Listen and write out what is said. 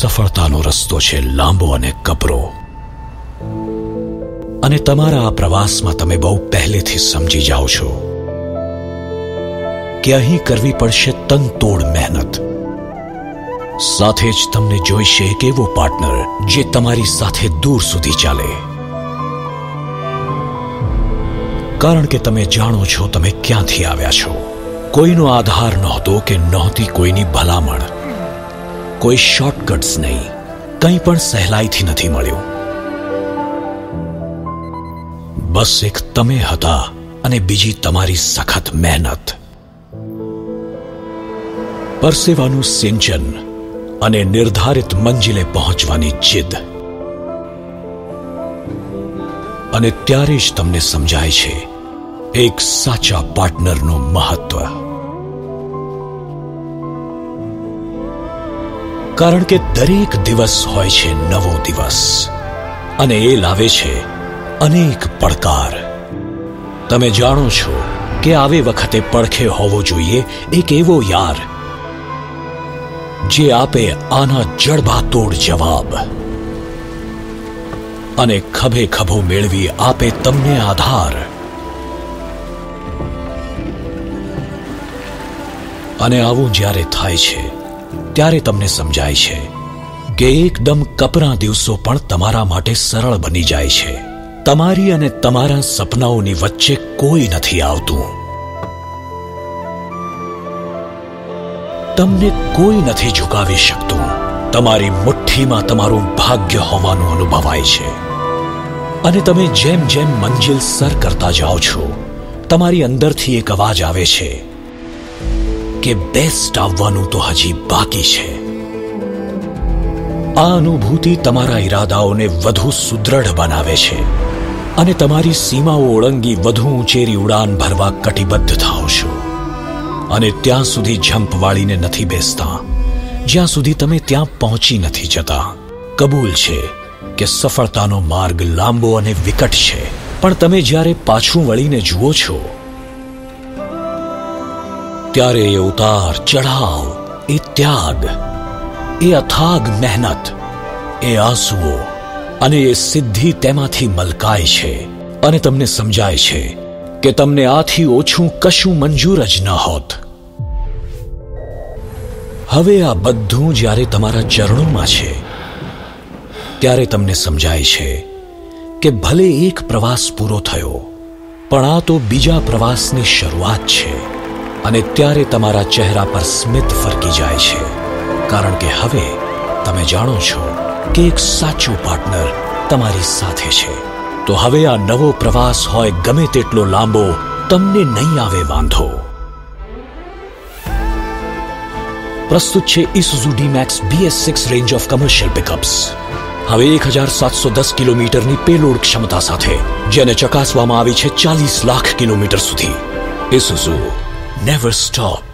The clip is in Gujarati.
સફળતાનો રસ્તો છે લાંબો અને કપરો. અને તમારા આ પ્રવાસમાં તમે બહુ પહેલેથી સમજી જાઓ છો કે અહીં કરવી પડશે તનતોડ મહેનત. સાથે જ તમને જોઈશે એક એવો પાર્ટનર જે તમારી સાથે દૂર સુધી ચાલે. કારણ કે તમે જાણો છો તમે ક્યાંથી આવ્યા છો. કોઈનો આધાર નહોતો કે નહોતી કોઈની ભલામણ. કોઈ શોર્ટકટ્સ નહીં. કંઈ પણ સહેલાઈથી નથી મળ્યું. બસ એક તમે હતા અને બીજી તમારી સખત મહેનત. પરસેવાનું સિંચન અને નિર્ધારિત મંજિલે પહોંચવાની જીદ. અને ત્યારે જ તમને સમજાય છે, એક સાચા પાર્ટનરનું મહત્વ. કારણ કે દરેક દિવસ હોય છે નવો દિવસ. અને એ લાવે છે અનેક પડકાર. તમે જાણો છો કે આવે વખતે પડખે હોવો જોઈએ એક એવો યાર, જે આપે આના જડબાતોડ જવાબ. અને ખભે ખભો મેળવી આપે તમને આધાર. અને આવું જ્યારે થાય છે ત્યારે તમને સમજાય છે કે એકદમ કપરા દિવસો પણ તમારા માટે સરળ બની જાય છે. તમારી અને તમારા સપનાઓની વચ્ચે કોઈ નથી આવતું. તમને કોઈ નથી ઝુકાવી શકતું. તમારી મુઠ્ઠીમાં તમારું ભાગ્ય હોવાનું અનુભવાય છે. અને તમે જેમ જેમ મંજિલ સર કરતા જાઓ છો, તમારી અંદરથી એક અવાજ આવે છે. કે બેસ્ટ આવવાનું તો હજી બાકી છે. આ અનુભૂતિ તમારા ઈરાદાઓને વધુ સુદૃઢ બનાવે છે અને તમારી સીમાઓ ઓળંગી વધુ ઊંચેરી ઉડાન ભરવા કટિબદ્ધ થાઓ છો. અને ત્યાં સુધી જંપ વાળીને નથી બેસતા. જ્યાં સુધી તમે ત્યાં પહોંચી નથી જતા. કબૂલ છે કે સફળતાનો માર્ગ લાંબો અને વિકટ છે. પણ તમે જ્યારે પાછું વળીને જુઓ છો ત્યારે એ ઉતાર, ચઢાવ, એ ત્યાગ, એ અથાગ મહેનત, એ આંસુઓ અને એ સિદ્ધિ તેમાંથી મલકાય છે અને તમને સમજાય છે કે તમને આથી ઓછું કશું મંજૂર જ ન હોત. હવે આ બધું જ્યારે તમારા ચરણોમાં છે, ત્યારે તમને સમજાય છે કે ભલે એક પ્રવાસ પૂરો થયો, પણ આ તો બીજા પ્રવાસની શરૂઆત છે. અને ત્યારે તમારા ચહેરા પર સ્મિત ફરકી જાય છે. કારણ કે હવે તમે જાણો છો કે એક સાચો પાર્ટનર તમારી સાથે છે. તો હવે આ નવો પ્રવાસ હોય ગમે તેટલો લાંબો, તમને નહીં આવે વાંધો. પ્રસ્તુત છે Isuzu D Max BS six range of commercial pickups હવે એક હજાર સાતસો દસ કિલોમીટરની પેલોડ ક્ષમતા સાથે, જેને ચકાસવામાં આવી છે ચાલીસ લાખ કિલોમીટર સુધી. Isuzu never stop.